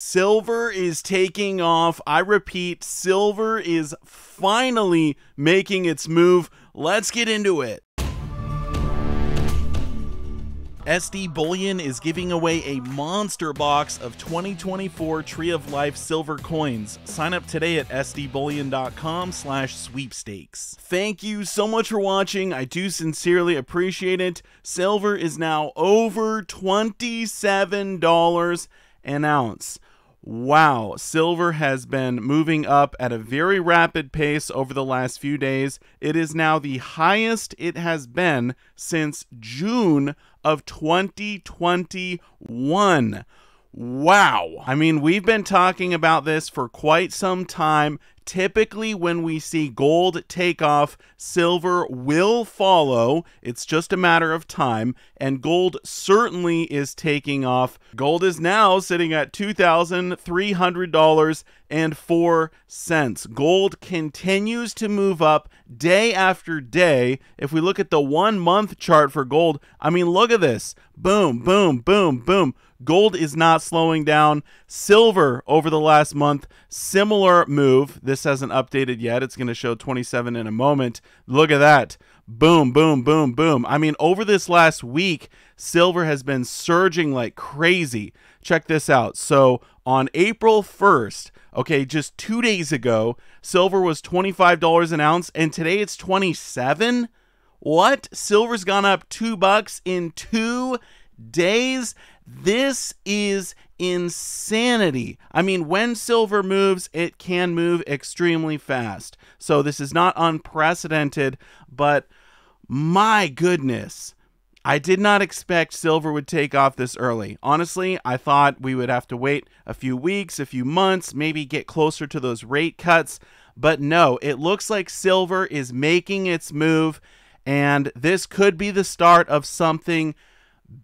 Silver is taking off. I repeat, silver is finally making its move. Let's get into it. SD Bullion is giving away a monster box of 2024 Tree of Life silver coins. Sign up today at sdbullion.com slash sweepstakes. Thank you so much for watching. I do sincerely appreciate it. Silver is now over $27 an ounce. Wow, silver has been moving up at a very rapid pace over the last few days. It is now the highest it has been since June of 2021. Wow. I mean, we've been talking about this for quite some time. Typically, when we see gold take off, silver will follow. It's just a matter of time, and gold certainly is taking off. Gold is now sitting at $2,300.04. Gold continues to move up day after day. If we look at the one month chart for gold, I mean, look at this boom, boom, boom, boom. Gold is not slowing down. Silver over the last month, similar move. This hasn't updated yet. It's going to show 27 in a moment. Look at that. Boom, boom, boom, boom. I mean, over this last week, silver has been surging like crazy. Check this out. So on April 1st, okay, just two days ago, silver was $25 an ounce, and today it's 27 What? Silver's gone up two bucks in two days? This is insanity. I mean, when silver moves, it can move extremely fast. So this is not unprecedented, but my goodness. I did not expect silver would take off this early. Honestly, I thought we would have to wait a few weeks, a few months, maybe get closer to those rate cuts. But no, it looks like silver is making its move, and this could be the start of something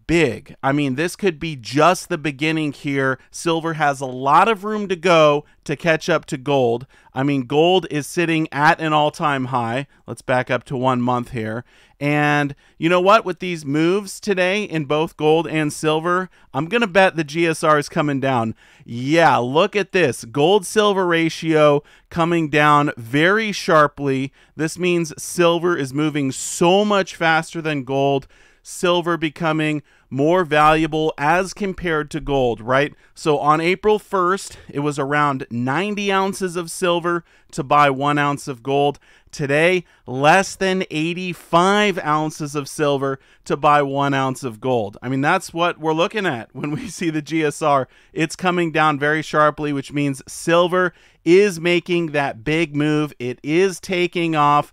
big. I mean, this could be just the beginning here. Silver has a lot of room to go to catch up to gold. I mean, gold is sitting at an all time high. Let's back up to one month here. And you know what? With these moves today in both gold and silver, I'm going to bet the GSR is coming down. Yeah, look at this gold silver ratio coming down very sharply. This means silver is moving so much faster than gold silver becoming more valuable as compared to gold, right? So on April 1st, it was around 90 ounces of silver to buy one ounce of gold. Today, less than 85 ounces of silver to buy one ounce of gold. I mean, that's what we're looking at when we see the GSR. It's coming down very sharply, which means silver is making that big move. It is taking off.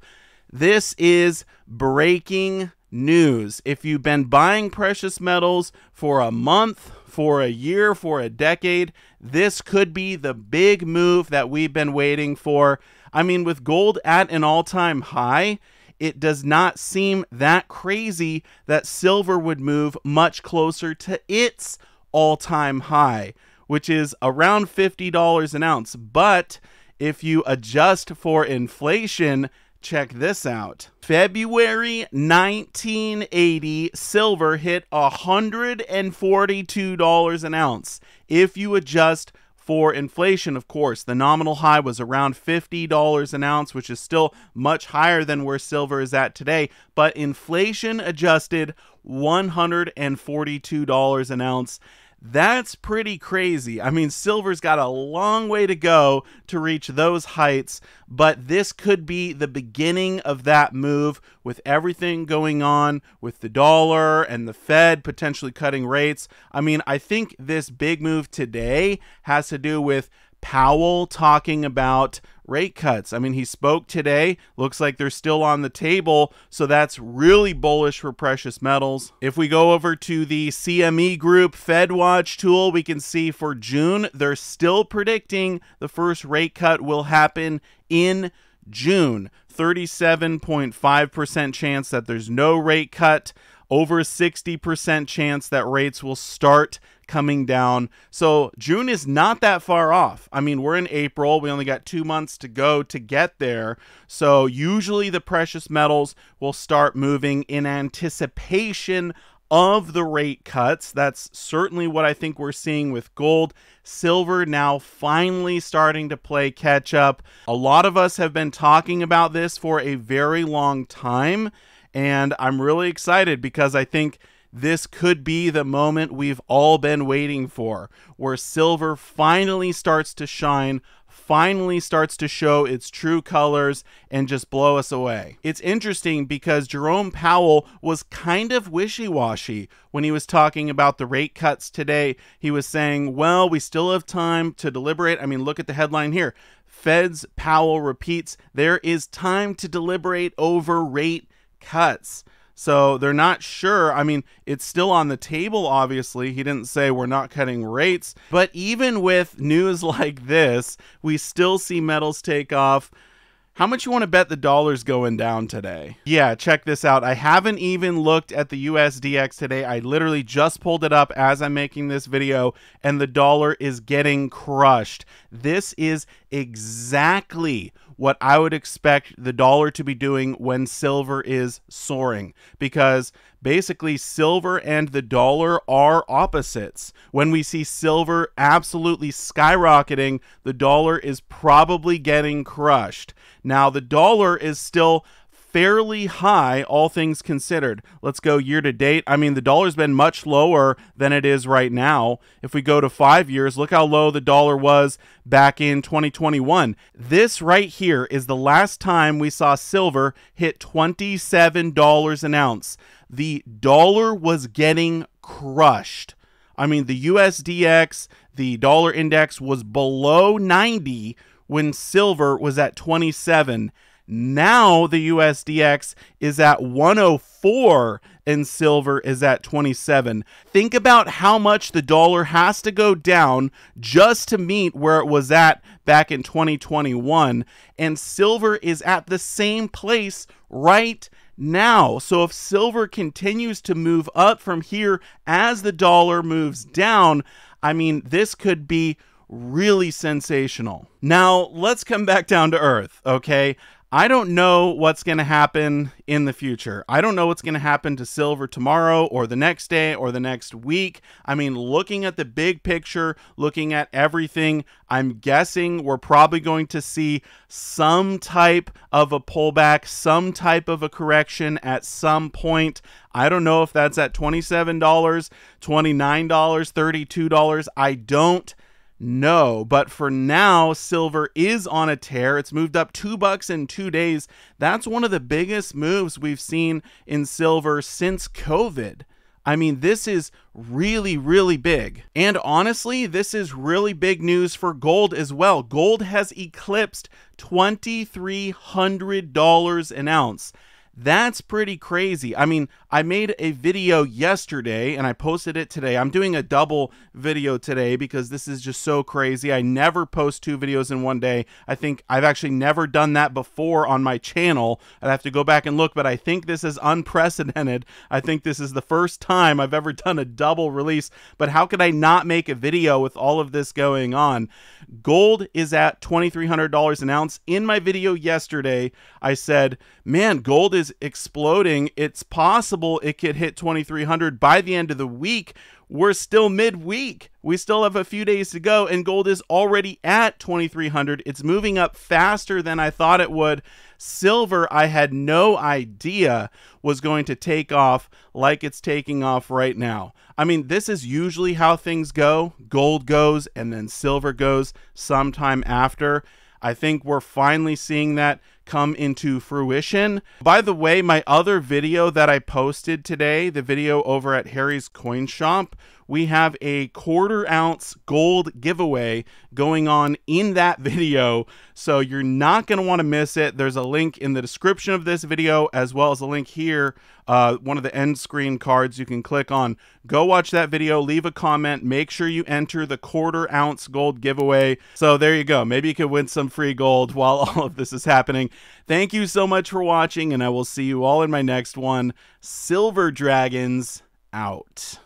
This is breaking news. If you've been buying precious metals for a month, for a year, for a decade, this could be the big move that we've been waiting for. I mean, with gold at an all time high, it does not seem that crazy that silver would move much closer to its all time high, which is around $50 an ounce. But if you adjust for inflation, Check this out. February 1980, silver hit $142 an ounce. If you adjust for inflation, of course, the nominal high was around $50 an ounce, which is still much higher than where silver is at today. But inflation adjusted $142 an ounce. That's pretty crazy. I mean, silver's got a long way to go to reach those heights, but this could be the beginning of that move with everything going on with the dollar and the Fed potentially cutting rates. I mean, I think this big move today has to do with Powell talking about rate cuts. I mean, he spoke today. Looks like they're still on the table. So that's really bullish for precious metals. If we go over to the CME Group FedWatch tool, we can see for June, they're still predicting the first rate cut will happen in June. 37.5% chance that there's no rate cut over 60% chance that rates will start coming down. So June is not that far off. I mean, we're in April. We only got two months to go to get there. So usually the precious metals will start moving in anticipation of the rate cuts. That's certainly what I think we're seeing with gold. Silver now finally starting to play catch up. A lot of us have been talking about this for a very long time, and I'm really excited because I think this could be the moment we've all been waiting for, where silver finally starts to shine finally starts to show its true colors and just blow us away. It's interesting because Jerome Powell was kind of wishy washy when he was talking about the rate cuts today. He was saying, well, we still have time to deliberate. I mean, look at the headline here. Fed's Powell repeats, there is time to deliberate over rate cuts. So they're not sure. I mean, it's still on the table, obviously. He didn't say we're not cutting rates. But even with news like this, we still see metals take off. How much you want to bet the dollar's going down today? Yeah, check this out. I haven't even looked at the USDX today. I literally just pulled it up as I'm making this video, and the dollar is getting crushed. This is exactly what I would expect the dollar to be doing when silver is soaring because basically silver and the dollar are opposites. When we see silver absolutely skyrocketing, the dollar is probably getting crushed. Now, the dollar is still fairly high, all things considered. Let's go year to date. I mean, the dollar's been much lower than it is right now. If we go to five years, look how low the dollar was back in 2021. This right here is the last time we saw silver hit $27 an ounce. The dollar was getting crushed. I mean, the USDX, the dollar index was below 90 when silver was at 27. Now the USDX is at 104 and silver is at 27. Think about how much the dollar has to go down just to meet where it was at back in 2021 and silver is at the same place right now. So if silver continues to move up from here as the dollar moves down, I mean this could be really sensational. Now, let's come back down to earth, okay? I don't know what's going to happen in the future. I don't know what's going to happen to silver tomorrow or the next day or the next week. I mean, looking at the big picture, looking at everything, I'm guessing we're probably going to see some type of a pullback, some type of a correction at some point. I don't know if that's at $27, $29, $32. I don't no, but for now, silver is on a tear. It's moved up two bucks in two days. That's one of the biggest moves we've seen in silver since COVID. I mean, this is really, really big. And honestly, this is really big news for gold as well. Gold has eclipsed $2,300 an ounce. That's pretty crazy. I mean, I made a video yesterday and I posted it today. I'm doing a double video today because this is just so crazy. I never post two videos in one day. I think I've actually never done that before on my channel. I'd have to go back and look, but I think this is unprecedented. I think this is the first time I've ever done a double release. But how could I not make a video with all of this going on? Gold is at $2,300 an ounce. In my video yesterday, I said, man, gold is exploding. It's possible it could hit 2300 by the end of the week. We're still midweek. We still have a few days to go, and gold is already at 2300. It's moving up faster than I thought it would. Silver, I had no idea was going to take off like it's taking off right now. I mean, this is usually how things go gold goes, and then silver goes sometime after. I think we're finally seeing that come into fruition. By the way, my other video that I posted today, the video over at Harry's Coin Shop, we have a quarter ounce gold giveaway going on in that video. So you're not going to want to miss it. There's a link in the description of this video, as well as a link here, uh, one of the end screen cards you can click on. Go watch that video, leave a comment, make sure you enter the quarter ounce gold giveaway. So there you go. Maybe you could win some free gold while all of this is happening. Thank you so much for watching, and I will see you all in my next one. Silver Dragons out.